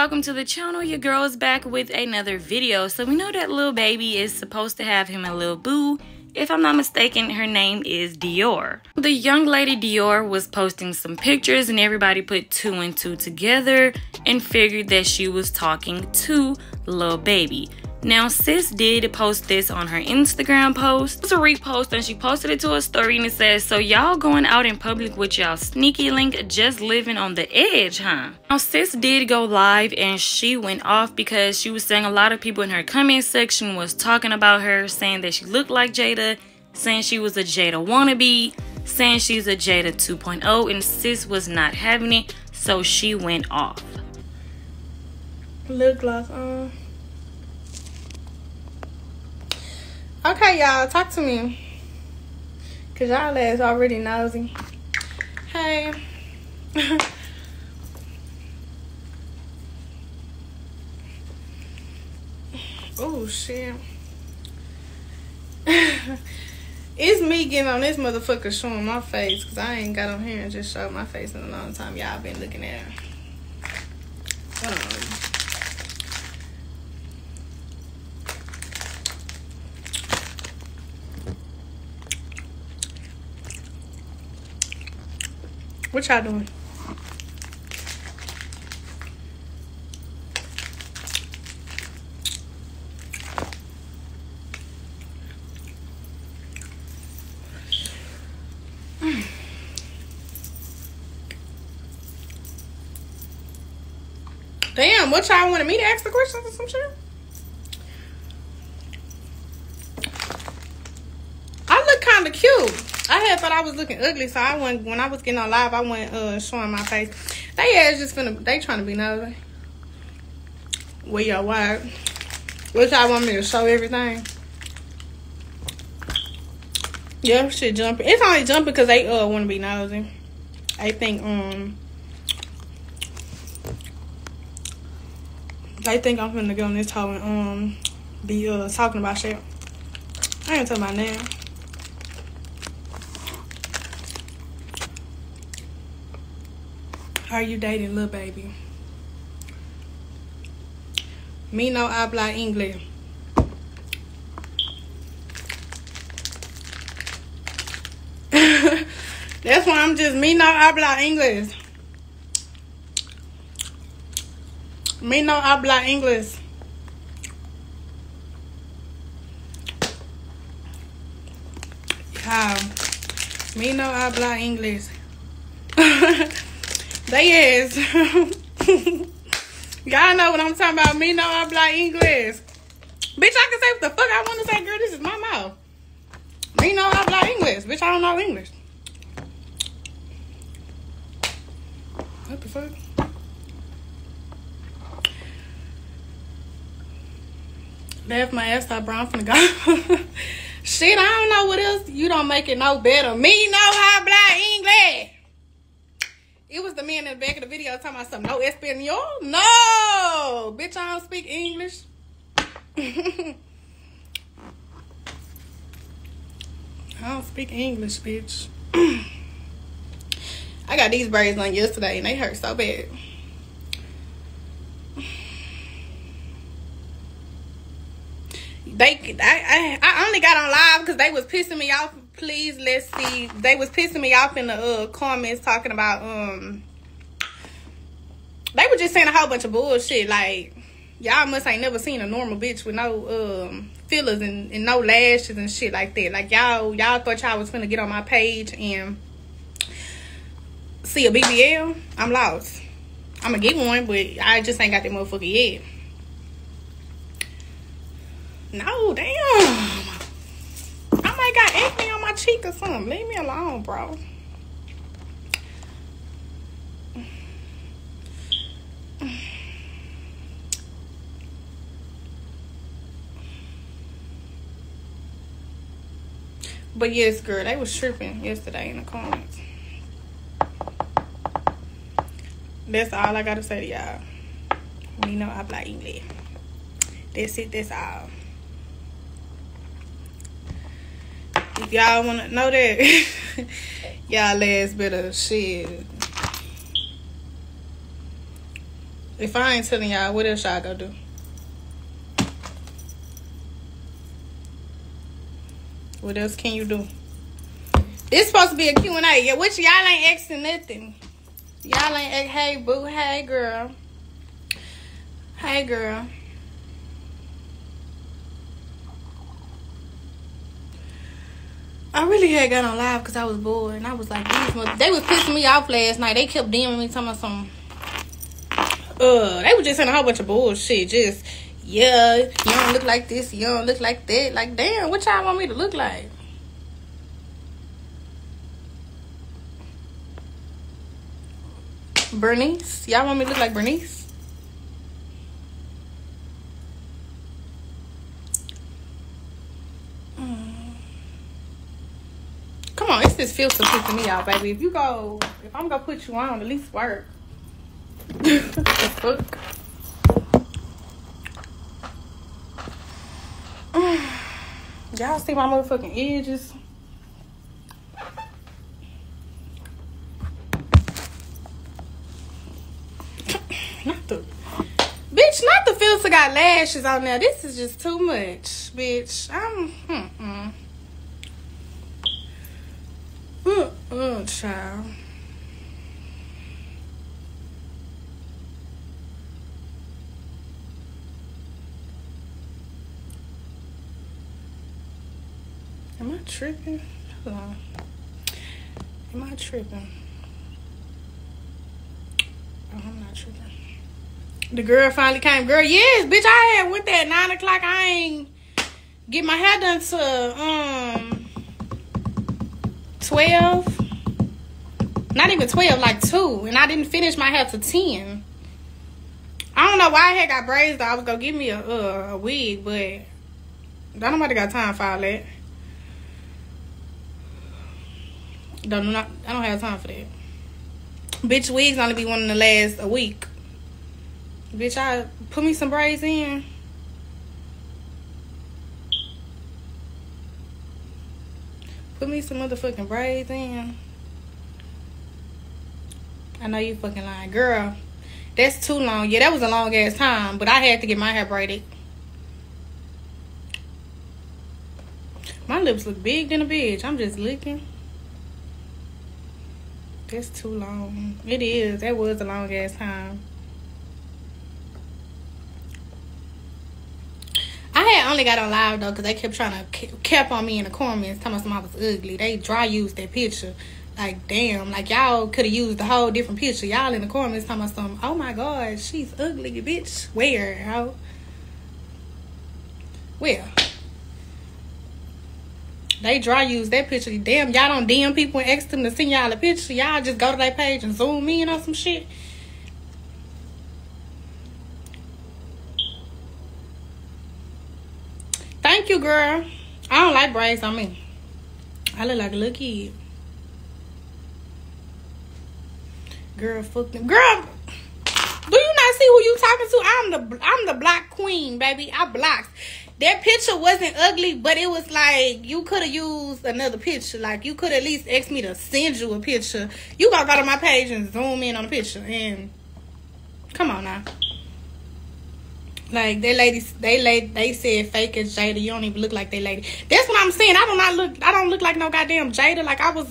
welcome to the channel. Your girl is back with another video. So we know that Lil Baby is supposed to have him a little boo. If I'm not mistaken, her name is Dior. The young lady Dior was posting some pictures and everybody put two and two together and figured that she was talking to Lil Baby. Now, sis did post this on her Instagram post. It's a repost and she posted it to a story and it says, So y'all going out in public with y'all sneaky link just living on the edge, huh? Now, sis did go live and she went off because she was saying a lot of people in her comment section was talking about her, saying that she looked like Jayda, saying she was a Jayda wannabe, saying she's a Jayda 2.0 and sis was not having it, so she went off. Lip gloss on. Okay, y'all, talk to me. Cause y'all ass already nosy. Hey. oh shit. it's me getting on this motherfucker showing my face because I ain't got on here and just showed my face in a long time. Y'all been looking at. Um, What y'all doing? Damn, what y'all wanted me to ask the questions or some shit? I look kind of cute. I had thought I was looking ugly, so I went when I was getting on live. I went uh, showing my face. They ass just finna. They trying to be nosy. Well, y'all what? Y'all want me to show everything? Yeah, shit jumping. It's only jumping because they uh want to be nosy. I think um. They think I'm finna go on this hoe and um be uh talking about shit. I ain't talking about now. Are you dating Lil Baby? Me no habla inglés. That's why I'm just me no habla inglés. Me no habla inglés. Yeah. Me no habla inglés. They is. Y'all know what I'm talking about. Me know I black English. Bitch, I can say what the fuck I want to say, girl. This is my mouth. Me know I black English. Bitch, I don't know English. What the fuck? Left my ass stop brown from the go. Shit, I don't know what else. You don't make it no better. Me know I black English. It was the man in the back of the video talking about something. No Espanol? No! Bitch, I don't speak English. I don't speak English, bitch. I got these braids on yesterday and they hurt so bad. They, I, I, I only got on live because they was pissing me off please let's see. They was pissing me off in the uh, comments talking about um they were just saying a whole bunch of bullshit like y'all must ain't never seen a normal bitch with no um fillers and, and no lashes and shit like that. Like y'all y'all thought y'all was gonna get on my page and see a bbl i'm lost. I'm gonna get one but i just ain't got that motherfucker yet. No damn I got acne on my cheek or something. Leave me alone, bro. But yes, girl, they was tripping yesterday in the comments. That's all I gotta say to y'all. We know I like English. That's it, that's all. If y'all wanna know that, y'all last better shit. If I ain't telling y'all, what else y'all go do? What else can you do? This supposed to be a Q&A. Yeah, which y'all ain't asking nothing. Y'all ain't hey, boo, hey, girl. Hey, girl. I really had got on live because I was bored. And I was like, these they was pissing me off last night. They kept DMing me talking about some... Uh, they were just saying a whole bunch of bullshit. Just, yeah, you don't look like this. You don't look like that. Like, damn, what y'all want me to look like? Bernice? Y'all want me to look like Bernice? Come on, it's this filter pissing me out, baby. If you go, if I'm gonna put you on, at least work. fuck? Y'all see my motherfucking edges? not the bitch, not the filter got lashes on there. This is just too much, bitch. I'm hmm, hmm. Oh, child. Am I tripping? Hold on. Am I tripping? Oh, I'm not tripping. The girl finally came. Girl, yes, bitch, I had with that 9 o'clock. I ain't get my hair done to, um, 12 not even 12 like 2 and i didn't finish my hair to 10 i don't know why i had got braids i was gonna give me a, uh, a wig but i don't nobody got time for all that. Don't not i don't have time for that. Bitch wigs only be one to last a week. Bitch i put me some braids in. Put me some motherfucking braids in. I know you fucking lying. Girl, that's too long. Yeah, that was a long ass time, but I had to get my hair braided. My lips look big than a bitch. I'm just looking. That's too long. It is. That was a long ass time. I had only got on live though because they kept trying to kept on me in the comments telling me I was ugly. They dry used that picture. Like damn, like y'all could have used a whole different picture. Y'all in the corner comments talking about some. Oh my god, she's ugly, bitch. Where? How? Where? They dry use that picture. Damn, y'all don't DM people and ask them to send y'all a picture. Y'all just go to their page and zoom in on some shit. Thank you, girl. I don't like braids on me. I look like a little kid. Girl, fuck them. Girl, do you not see who you talking to? I'm the I'm the black queen, baby. I blocked. That picture wasn't ugly, but it was like you could have used another picture. Like you could at least ask me to send you a picture. You gotta go to my page and zoom in on the picture. And come on now. Like that lady, they lady, they said fake as Jayda. You don't even look like that lady. That's what I'm saying. I do not look. I don't look like no goddamn Jayda. Like I was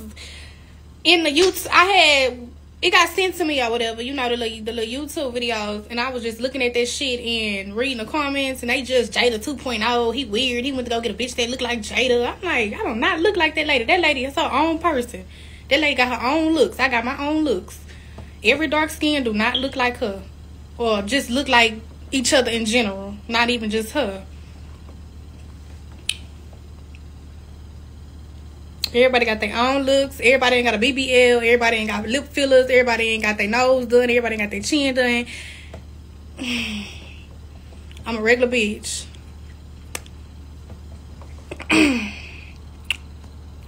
in the youth. I had it got sent to me or whatever. You know the little, the little YouTube videos, and I was just looking at that shit and reading the comments, and they just Jayda 2.0. He weird. He went to go get a bitch that look like Jayda. I'm like, I do not look like that lady. That lady is her own person. That lady got her own looks. I got my own looks. Every dark skin do not look like her, or just look like each other in general, not even just her. Everybody got their own looks. Everybody ain't got a BBL. Everybody ain't got lip fillers. Everybody ain't got their nose done. Everybody got their chin done. I'm a regular bitch.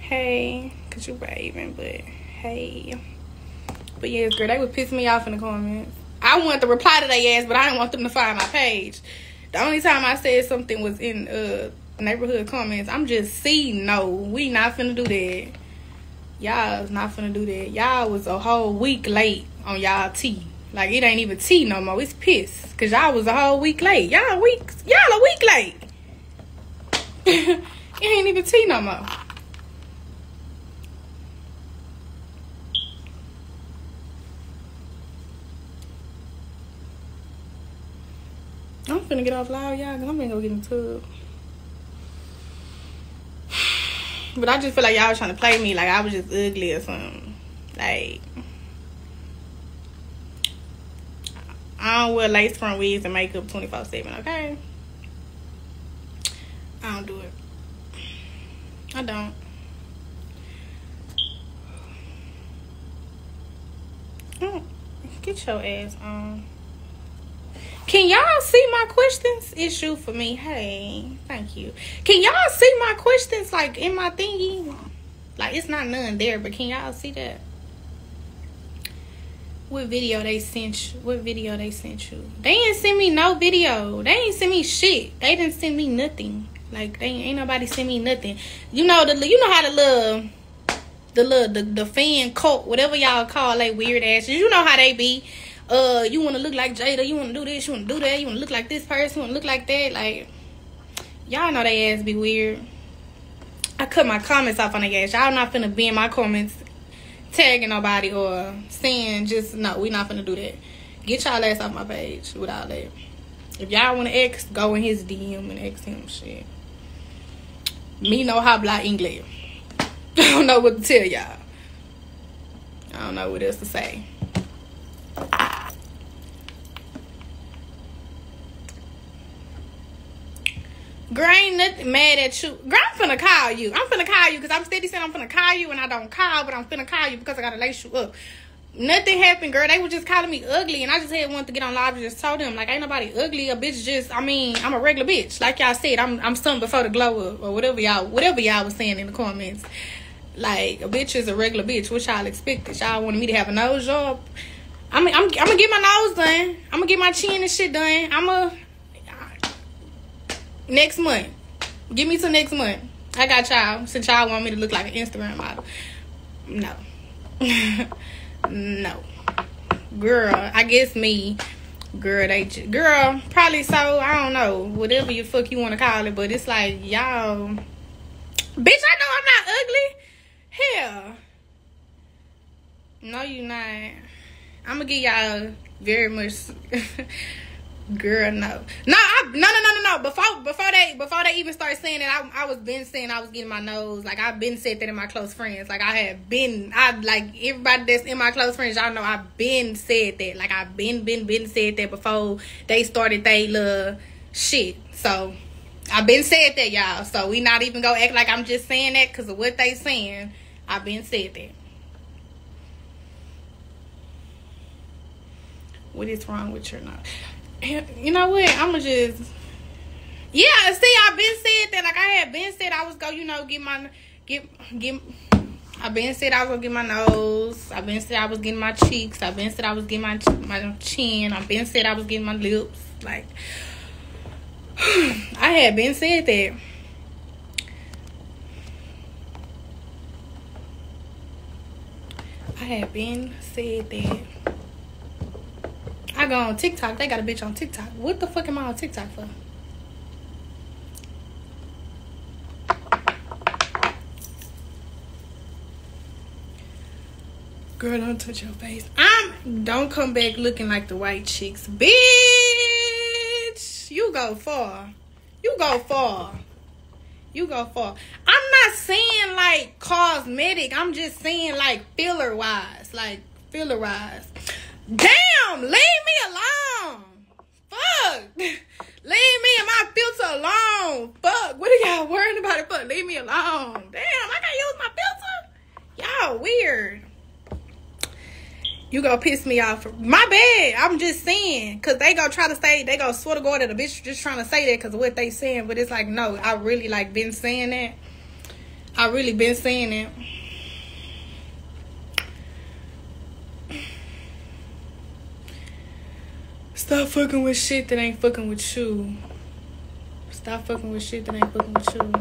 hey, cause you waving, but hey. But yeah, girl, they would piss me off in the comments. I want to reply to their ass, but I didn't want them to find my page. The only time I said something was in uh neighborhood comments. I'm just see no, we not finna do that. Y'all not finna do that. Y'all was a whole week late on y'all tea. Like it ain't even tea no more. It's piss. Cause y'all was a whole week late. Y'all week y'all a week late. it ain't even tea no more. I'm finna get off loud, y'all, cause I'm gonna go get in the tub. But I just feel like y'all was trying to play me like I was just ugly or something. Like I don't wear lace front wigs and makeup 24 7, okay? I don't do it. I don't. Oh, get your ass on. Can y'all see my questions? Issue for me. Hey, thank you. Can y'all see my questions like in my thingy? Like it's not none there, but can y'all see that? What video they sent you? What video they sent you? They didn't send me no video. They ain't send me shit. They didn't send me nothing. Like they ain't nobody send me nothing. You know the you know how the little the little the, the fan cult, whatever y'all call they weird asses. You know how they be uh, you want to look like Jayda, you want to do this, you want to do that, you want to look like this person, you want to look like that. Like, y'all know they ass be weird. I cut my comments off on the ass. Y'all not finna be in my comments tagging nobody or saying just, no, we not finna do that. Get y'all ass off my page with all that. If y'all want to X, go in his DM and X him shit. Me no habla English. I don't know what to tell y'all. I don't know what else to say. Girl, ain't nothing mad at you. Girl, I'm finna call you. I'm finna call you because I'm steady saying I'm finna call you and I don't call, but I'm finna call you because I gotta lace you up. Nothing happened, girl. They were just calling me ugly, and I just had wanted to get on live and just told them like, ain't nobody ugly. A bitch just, I mean, I'm a regular bitch. Like y'all said, I'm I'm something before the glow up or whatever y'all whatever y'all was saying in the comments. Like a bitch is a regular bitch. What y'all expected? Y'all wanted me to have a nose job. I mean, I'm I'm gonna get my nose done. I'm gonna get my chin and shit done. I'm a next month. Give me till next month. I got y'all. Since y'all want me to look like an Instagram model. No. no. Girl, I guess me. Girl, they girl probably so I don't know whatever you fuck you want to call it, but it's like y'all, bitch. I know I'm not ugly. Hell, no, you not. I'm gonna give y'all very much Girl, no, no, I, no, no, no, no, no. Before, before they, before they even start saying it, I, I was been saying I was getting my nose. Like I've been said that in my close friends. Like I have been, I like everybody that's in my close friends. Y'all know I've been said that. Like I've been, been, been said that before they started they little shit. So I've been said that, y'all. So we not even gonna act like I'm just saying that because of what they saying. I've been said that. What is wrong with your nose? You know what? I'ma just yeah. See, I've been said that. Like I had been said I was go. You know, get my get get. I've been said I was gonna get my nose. I've been said I was getting my cheeks. I've been said I was getting my my chin. I've been said I was getting my lips. Like I had been said that. I had been said that. I go on TikTok. They got a bitch on TikTok. What the fuck am I on TikTok for? Girl, don't touch your face. I'm don't come back looking like the white chicks. Bitch, you go far. You go far. You go far. I'm not saying like cosmetic. I'm just saying like filler wise. Like filler wise. Damn, leave me alone. Fuck. Leave me and my filter alone. Fuck. What are y'all worrying about it? Leave me alone. Damn, I can't use my filter. Y'all weird. You gonna piss me off. My bad. I'm just saying. Cause they gonna try to say, they gonna swear to God that the bitch just trying to say that because of what they saying. But it's like, no, I really like been saying that. I really been saying it. Stop fucking with shit that ain't fucking with you. Stop fucking with shit that ain't fucking with you.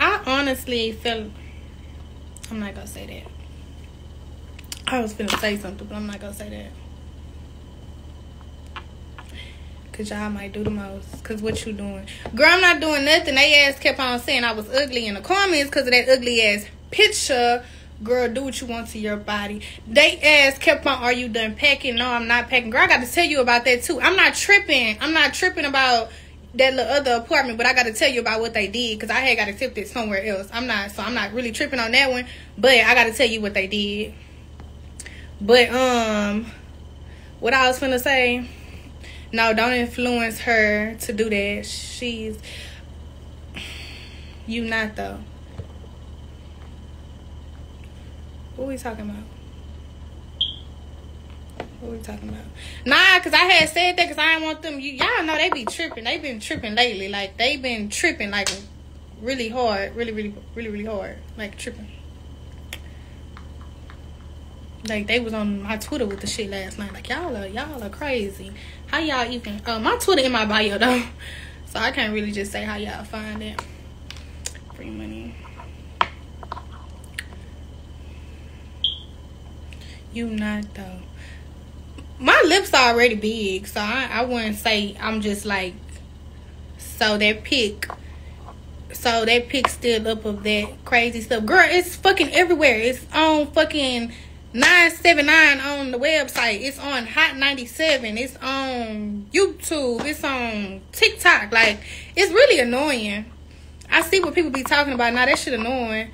I honestly feel I'm not gonna say that. I was gonna say something, but I'm not gonna say that. Cause y'all might do the most. Cause what you doing? Girl, I'm not doing nothing. They ass kept on saying I was ugly in the comments because of that ugly ass picture. Girl, do what you want to your body. They ass kept on, are you done packing? No, I'm not packing. Girl, I got to tell you about that too. I'm not tripping. I'm not tripping about that little other apartment, but I got to tell you about what they did because I had got accepted somewhere else. I'm not, so I'm not really tripping on that one, but I got to tell you what they did. But um, what I was gonna say, no, don't influence her to do that. She's you not though. What we talking about? What are we talking about? Nah, cause I had said that cause I didn't want them. You y'all know they be tripping. They been tripping lately. Like they been tripping like really hard, really, really, really, really hard. Like tripping. Like they was on my Twitter with the shit last night. Like y'all are y'all are crazy. How y'all even? Uh, my Twitter in my bio though, so I can't really just say how y'all find it. Free money. You not though. My lips are already big, so I, I wouldn't say I'm just like. So that pick so that pick still up of that crazy stuff. Girl, it's fucking everywhere. It's on fucking 979 on the website. It's on Hot 97. It's on YouTube. It's on TikTok. Like, it's really annoying. I see what people be talking about now. That shit annoying.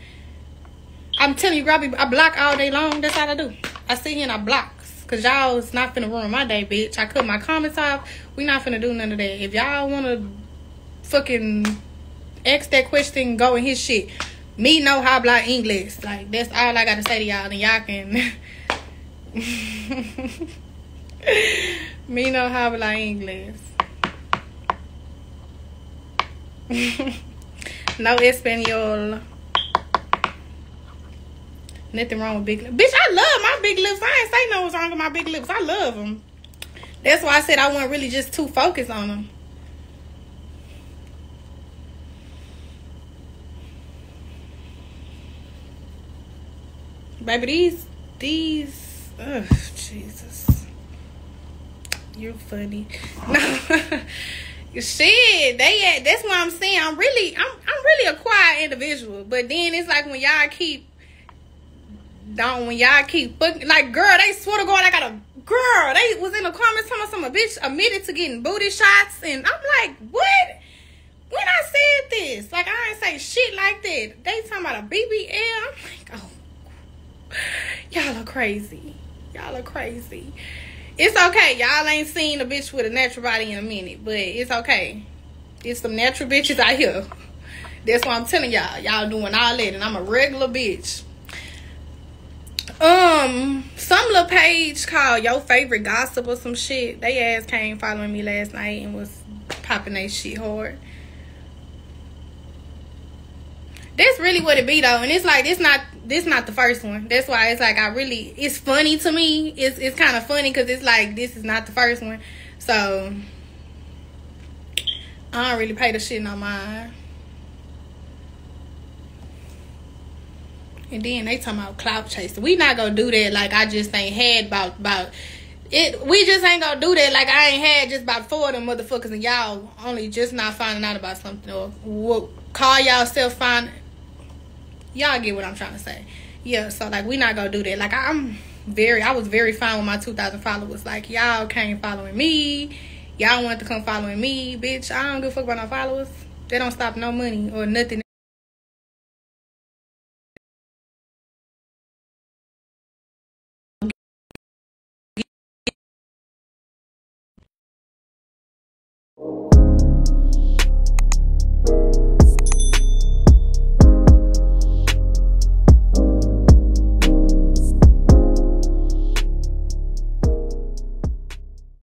I'm telling you, Robbie, I block all day long. That's all I do. I sit here and I block. Cause y'all is not finna ruin my day, bitch. I cut my comments off. We not finna do none of that. If y'all wanna fucking ask that question, go in his shit me know how block English. Like that's all I gotta say to y'all, and y'all can. me know how block English. no Espanol. Nothing wrong with big lips. Bitch, I love my big lips. I ain't say no what's wrong with my big lips. I love them. That's why I said I wasn't really just too focused on them. Baby, these, these, ugh, Jesus. You're funny. No. Shit, they that's what I'm saying. I'm really, I'm, I'm really a quiet individual. But then it's like when y'all keep, don't when y'all keep fucking like, girl, they swear to God, I got a girl. They was in the comments telling some a bitch admitted to getting booty shots, and I'm like, what? When I said this, like I ain't say shit like that. They talking about a BBL. I'm like, oh Y'all are crazy. Y'all are crazy. It's okay. Y'all ain't seen a bitch with a natural body in a minute, but it's okay. It's some natural bitches out here. That's what I'm telling y'all. Y'all doing all that, and I'm a regular bitch. Um, some little page called Your Favorite Gossip or some shit. They ass came following me last night and was popping that shit hard. That's really what it be though, and it's like it's not this not the first one. That's why it's like I really it's funny to me. It's it's kind of funny because it's like this is not the first one, so I don't really pay the shit no mind. And then they talking about clout chasing. We not gonna do that. Like I just ain't had about about it. We just ain't gonna do that. Like I ain't had just about four of them motherfuckers, and y'all only just not finding out about something or what call y'all self find y'all get what I'm trying to say. Yeah, so like we not gonna do that. Like I'm very I was very fine with my 2,000 followers. Like y'all came following me. Y'all want to come following me, bitch. I don't give a fuck about no followers. They don't stop no money or nothing